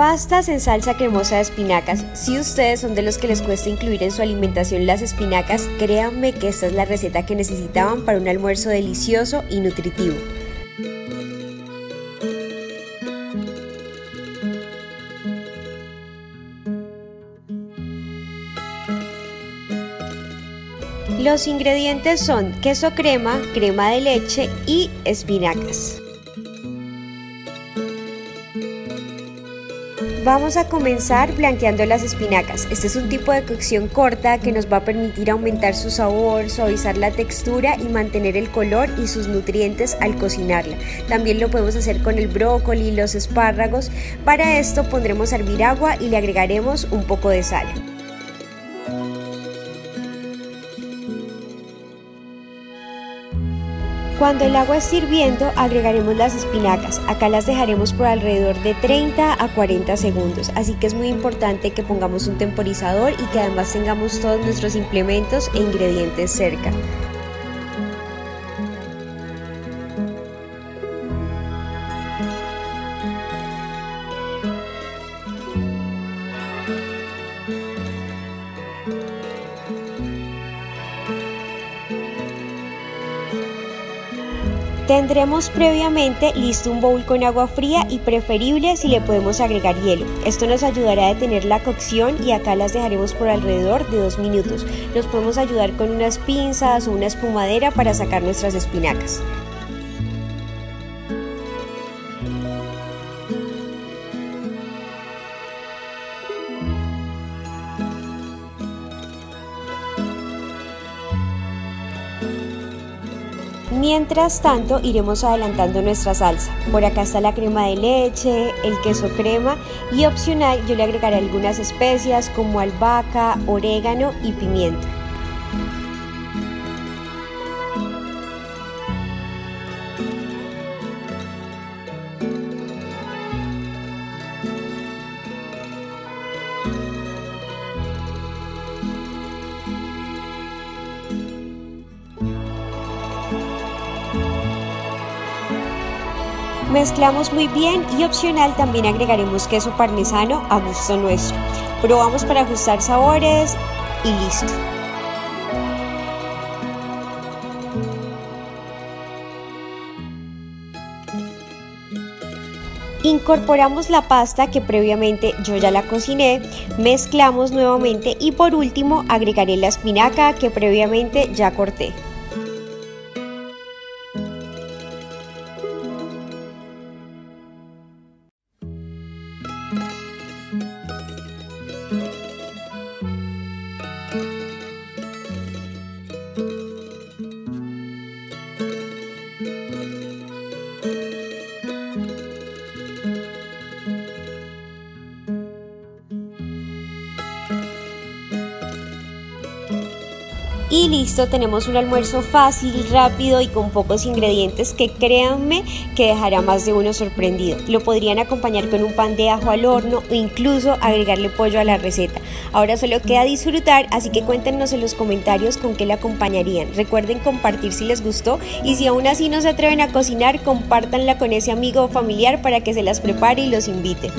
Pastas en salsa cremosa de espinacas. Si ustedes son de los que les cuesta incluir en su alimentación las espinacas, créanme que esta es la receta que necesitaban para un almuerzo delicioso y nutritivo. Los ingredientes son queso crema, crema de leche y espinacas. Vamos a comenzar blanqueando las espinacas. Este es un tipo de cocción corta que nos va a permitir aumentar su sabor, suavizar la textura y mantener el color y sus nutrientes al cocinarla. También lo podemos hacer con el brócoli y los espárragos. Para esto pondremos a hervir agua y le agregaremos un poco de sal. Cuando el agua esté hirviendo agregaremos las espinacas. Acá las dejaremos por alrededor de 30 a 40 segundos. Así que es muy importante que pongamos un temporizador y que además tengamos todos nuestros implementos e ingredientes cerca. Tendremos previamente listo un bowl con agua fría y preferible si le podemos agregar hielo. Esto nos ayudará a detener la cocción y acá las dejaremos por alrededor de dos minutos. Nos podemos ayudar con unas pinzas o una espumadera para sacar nuestras espinacas. Mientras tanto iremos adelantando nuestra salsa. Por acá está la crema de leche, el queso crema y opcional yo le agregaré algunas especias como albahaca, orégano y pimienta. Mezclamos muy bien y opcional también agregaremos queso parmesano a gusto nuestro. Probamos para ajustar sabores y listo. Incorporamos la pasta que previamente yo ya la cociné, mezclamos nuevamente y por último agregaré la espinaca que previamente ya corté. Y listo, tenemos un almuerzo fácil, rápido y con pocos ingredientes que créanme que dejará más de uno sorprendido. Lo podrían acompañar con un pan de ajo al horno o incluso agregarle pollo a la receta. Ahora solo queda disfrutar, así que cuéntenos en los comentarios con qué le acompañarían. Recuerden compartir si les gustó y si aún así no se atreven a cocinar, compártanla con ese amigo o familiar para que se las prepare y los invite.